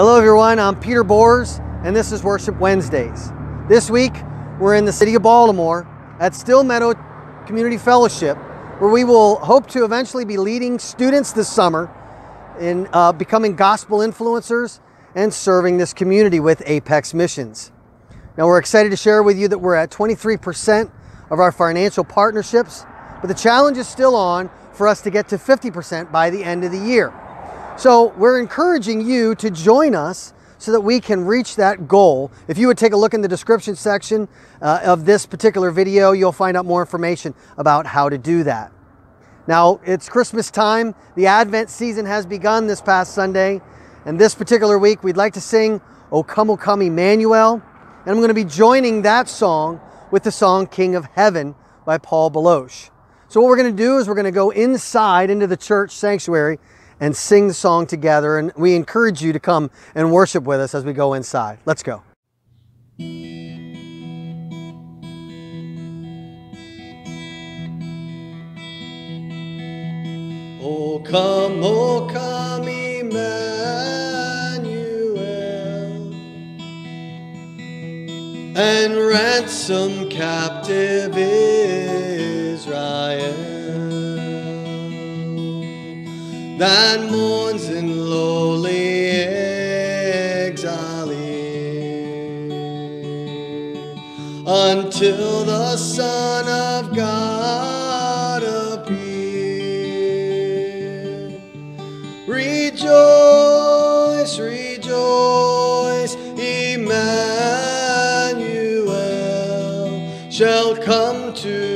Hello, everyone. I'm Peter Bors, and this is Worship Wednesdays. This week, we're in the city of Baltimore at Stillmeadow Community Fellowship, where we will hope to eventually be leading students this summer in uh, becoming gospel influencers and serving this community with Apex Missions. Now, we're excited to share with you that we're at 23% of our financial partnerships, but the challenge is still on for us to get to 50% by the end of the year. So, we're encouraging you to join us so that we can reach that goal. If you would take a look in the description section uh, of this particular video, you'll find out more information about how to do that. Now, it's Christmas time. The Advent season has begun this past Sunday. And this particular week, we'd like to sing O Come, O Come, Emmanuel. And I'm going to be joining that song with the song King of Heaven by Paul Baloche. So, what we're going to do is we're going to go inside into the church sanctuary and sing the song together. And we encourage you to come and worship with us as we go inside. Let's go. Oh, come, oh, come, Emmanuel, and ransom captive Israel that mourns in lowly exile until the Son of God appear. Rejoice, rejoice, Emmanuel shall come to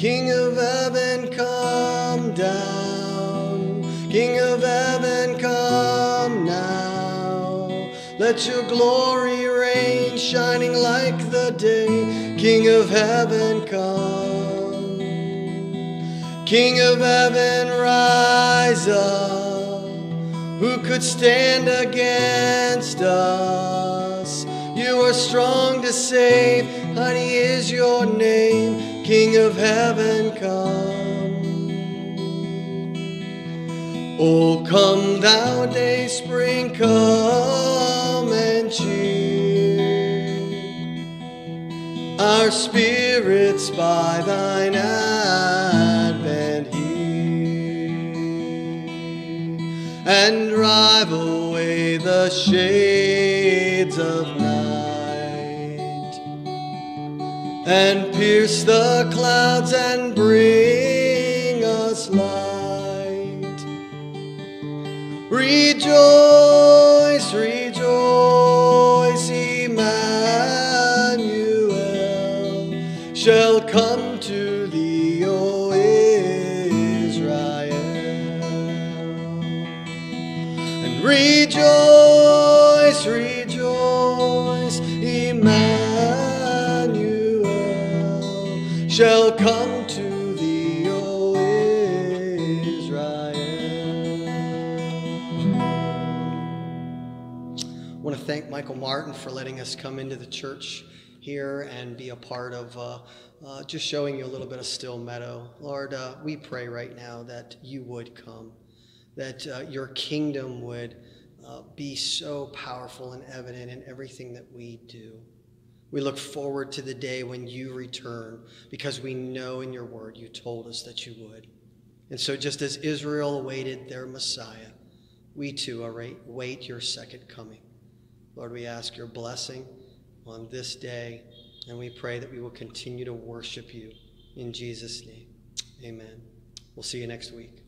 King of heaven, come down. King of heaven, come now. Let your glory reign, shining like the day. King of heaven, come. King of heaven, rise up. Who could stand against us? You are strong to save, honey is your name. King of heaven, come. Oh, come thou Dayspring, come and cheer. Our spirits by thine advent here, and drive away the shades of night and pierce the clouds and bring us light. Rejoice, thank Michael Martin for letting us come into the church here and be a part of uh, uh, just showing you a little bit of Stillmeadow. Lord, uh, we pray right now that you would come, that uh, your kingdom would uh, be so powerful and evident in everything that we do. We look forward to the day when you return because we know in your word you told us that you would. And so, just as Israel awaited their Messiah, we too await your second coming. Lord, we ask your blessing on this day, and we pray that we will continue to worship you in Jesus' name. Amen. We'll see you next week.